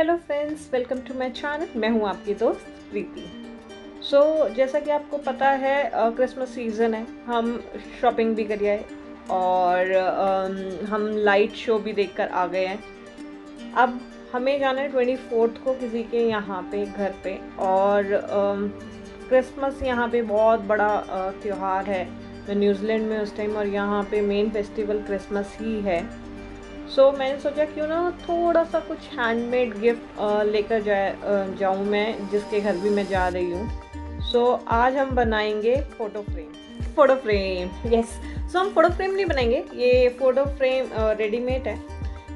Hello friends welcome to my channel मैं हूँ आपकी दोस्त प्रीति। सो so, जैसा कि आपको पता है क्रिसमस सीज़न है। हम शॉपिंग भी करिए और uh, हम लाइट शो भी देखकर आ गए हैं। अब हमें जाना है ट्वेंटी फोर्थ को किसी के यहाँ पे घर पे। और क्रिसमस um, यहाँ पे बहुत बड़ा uh, त्यौहार है। न्यूजीलैंड में उस टाइम और यहाँ पे मेन फेस्टिवल क्रिसमस ही है। सो so, मैंने सोचा क्यों ना थोड़ा सा कुछ हैंडमेड गिफ्ट लेकर जाए जाऊँ मैं जिसके घर भी मैं जा रही हूँ। सो so, आज हम बनाएँगे photo frame photo frame yes so हम फ़ोटो फ्रेम नहीं बनाएँगे ये फ़ोटो फ्रेम रेडीमेड है।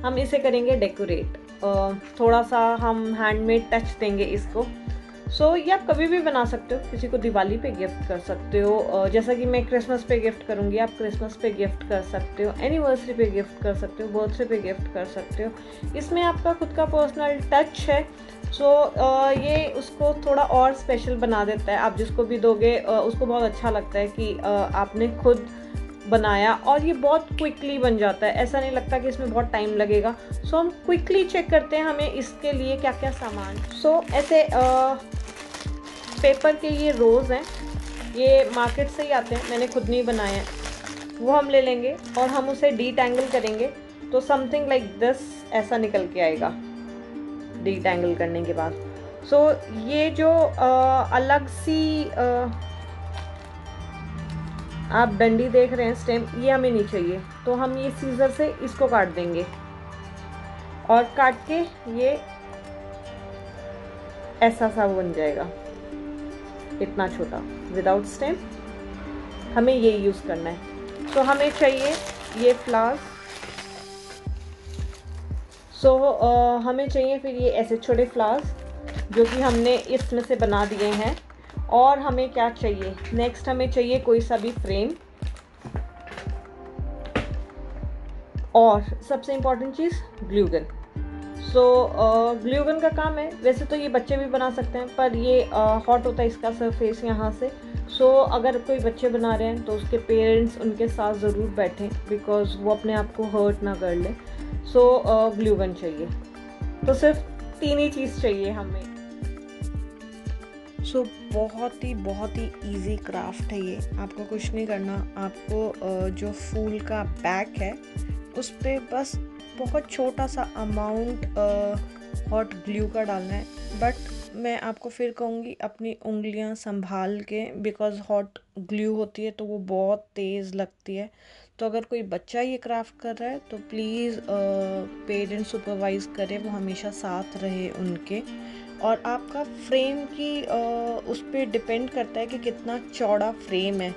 हम इसे करेंगे डेकोरेट uh, थोड़ा सा हम हैंडमेड टच देंगे इसको। सो so, ये आप कभी भी बना सकते हो किसी को दिवाली पे गिफ्ट कर सकते हो जैसा कि मैं क्रिसमस पे गिफ्ट करूँगी आप क्रिसमस पे गिफ्ट कर सकते हो एनिवर्सरी पे गिफ्ट कर सकते हो बर्थडे पे गिफ्ट कर सकते हो। इसमें आपका खुद का पर्सनल टच है सो so, ये उसको थोड़ा और स्पेशल बना देता है। आप जिसको भी दोगे उसको बहुत अच्छा लगता है कि आपने खुद बनाया और ये बहुत क्विकली बन जाता है। ऐसा नहीं लगता कि इसमें बहुत टाइम लगेगा। सो so, हम क्विकली चेक करते हैं हमें इसके लिए क्या क्या सामान। सो so, ऐसे आ, पेपर के ये रोज़ हैं ये मार्केट से ही आते हैं मैंने खुद नहीं बनाए हैं। वो हम ले लेंगे और हम उसे डी टैंगल करेंगे तो समथिंग लाइक दिस ऐसा निकल के आएगा डी टैंगल करने के बाद। सो so, ये जो आ, अलग सी आ, आप डंडी देख रहे हैं स्टेम ये हमें नहीं चाहिए। तो हम ये सीज़र से इसको काट देंगे। और काट के ये ऐसा सा बन जाएगा। इतना छोटा विदाउट स्टेम हमें ये यूज़ करना है। तो हमें चाहिए ये फ्लावर्स सो so, uh, हमें चाहिए फिर ये ऐसे छोटे फ्लावर्स जो कि हमने इसमें से बना दिए हैं। और हमें क्या चाहिए? नेक्स्ट हमें चाहिए कोई सा भी फ्रेम और सबसे इंपॉर्टेंट चीज़ glue gun so glue gun का काम है। वैसे तो ये बच्चे भी बना सकते हैं पर ये हॉट uh, होता है इसका सरफेस यहाँ से। सो so, अगर कोई बच्चे बना रहे हैं तो उसके पेरेंट्स उनके साथ ज़रूर बैठें बिकॉज़ वो अपने आप को हर्ट ना कर ले। सो so, ग्लूगन uh, चाहिए। तो सिर्फ़ तीन ही चीज़ चाहिए हमें। सो so, बहुत ही बहुत ही इजी क्राफ्ट है ये। आपको कुछ नहीं करना। आपको uh, जो फूल का बैक है उस पर बस बहुत छोटा सा अमाउंट हॉट ग्लू का डालना है। बट मैं आपको फिर कहूँगी अपनी उंगलियाँ संभाल के बिकॉज़ हॉट ग्लू होती है तो वो बहुत तेज़ लगती है। तो अगर कोई बच्चा ये क्राफ्ट कर रहा है तो प्लीज़ पेरेंट्स सुपरवाइज़ करें वो हमेशा साथ रहे उनके। और आपका फ्रेम की uh, उस पर डिपेंड करता है कि कितना चौड़ा फ्रेम है।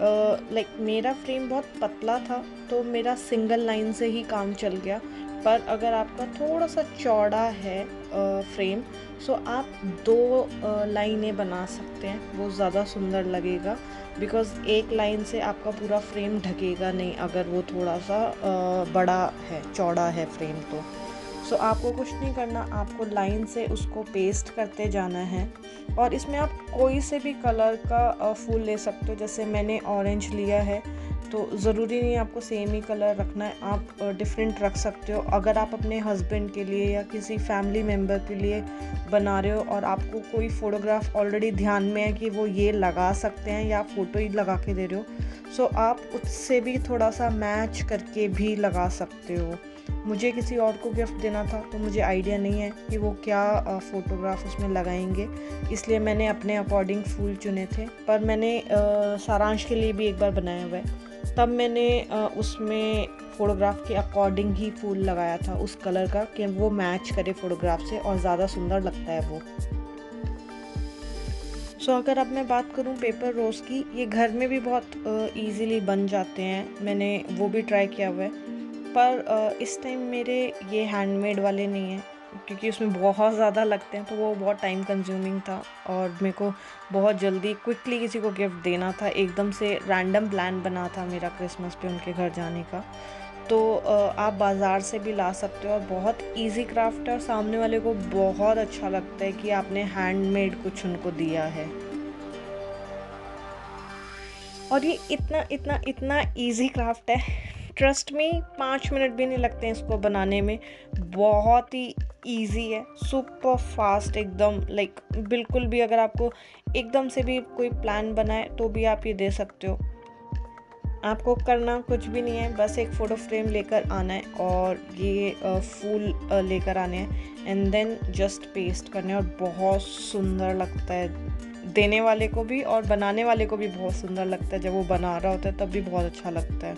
लाइक uh, मेरा फ्रेम बहुत पतला था तो मेरा सिंगल लाइन से ही काम चल गया। पर अगर आपका थोड़ा सा चौड़ा है फ्रेम सो आप दो लाइनें बना सकते हैं वो ज़्यादा सुंदर लगेगा। बिकॉज़ एक लाइन से आपका पूरा फ्रेम ढकेगा नहीं अगर वो थोड़ा सा बड़ा है चौड़ा है फ्रेम तो। सो आपको कुछ नहीं करना आपको लाइन से उसको पेस्ट करते जाना है। और इसमें आप कोई से भी कलर का फूल ले सकते हो। जैसे मैंने ऑरेंज लिया है तो ज़रूरी नहीं आपको सेम ही कलर रखना है। आप डिफरेंट रख सकते हो। अगर आप अपने हस्बैंड के लिए या किसी फैमिली मेंबर के लिए बना रहे हो और आपको कोई फ़ोटोग्राफ ऑलरेडी ध्यान में है कि वो ये लगा सकते हैं या फ़ोटो ही लगा के दे रहे हो सो आप उससे भी थोड़ा सा मैच करके भी लगा सकते हो। मुझे किसी और को गिफ्ट देना था तो मुझे आइडिया नहीं है कि वो क्या फ़ोटोग्राफ उसमें लगाएँगे। इसलिए मैंने अपने अकॉर्डिंग फूल चुने थे, पर मैंने सारांश के लिए भी एक बार बनाया हुआ है। तब मैंने उसमें फ़ोटोग्राफ के अकॉर्डिंग ही फूल लगाया था, उस कलर का, कि वो मैच करे फ़ोटोग्राफ से और ज़्यादा सुंदर लगता है वो। सो अगर अब मैं बात करूँ पेपर रोज़ की, ये घर में भी बहुत ईजीली बन जाते हैं। मैंने वो भी ट्राई किया हुआ है। पर इस टाइम मेरे ये हैंडमेड वाले नहीं हैं, क्योंकि उसमें बहुत ज़्यादा लगते हैं तो वो बहुत टाइम कंज्यूमिंग था और मेरे को बहुत जल्दी क्विकली किसी को गिफ्ट देना था। एकदम से रैंडम प्लान बना था मेरा क्रिसमस पे उनके घर जाने का। तो आप बाज़ार से भी ला सकते हो और बहुत इजी क्राफ्ट है और सामने वाले को बहुत अच्छा लगता है कि आपने हैंडमेड कुछ उनको दिया है। और ये इतना इतना इतना इजी क्राफ्ट है। ट्रस्ट में पाँच मिनट भी नहीं लगते हैं इसको बनाने में। बहुत ही ईजी है सुपर फास्ट एकदम लाइक बिल्कुल भी अगर आपको एकदम से भी कोई प्लान बनाए तो भी आप ये दे सकते हो। आपको करना कुछ भी नहीं है, बस एक फ़ोटो फ्रेम लेकर आना है और ये फूल लेकर आने हैं एंड देन जस्ट पेस्ट करने और बहुत सुंदर लगता है। देने वाले को भी और बनाने वाले को भी बहुत सुंदर लगता है, जब वो बना रहा होता है तब भी बहुत अच्छा लगता है।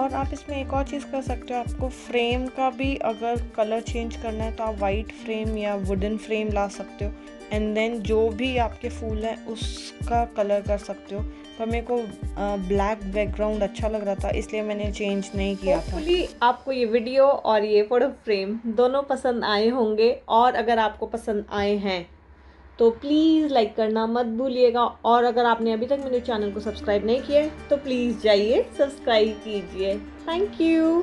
और आप इसमें एक और चीज़ कर सकते हो, आपको फ्रेम का भी अगर कलर चेंज करना है तो आप वाइट फ्रेम या वुडन फ्रेम ला सकते हो। एंड देन जो भी आपके फूल हैं, उसका कलर कर सकते हो। पर मेरे को ब्लैक बैकग्राउंड अच्छा लग रहा था, इसलिए मैंने चेंज नहीं किया था। आपको ये वीडियो और ये फ़ोटो फ्रेम दोनों पसंद आए होंगे। और अगर आपको पसंद आए हैं तो प्लीज़ लाइक करना मत भूलिएगा। और अगर आपने अभी तक मेरे चैनल को सब्सक्राइब नहीं किया है तो प्लीज़ जाइए सब्सक्राइब कीजिए। Thank you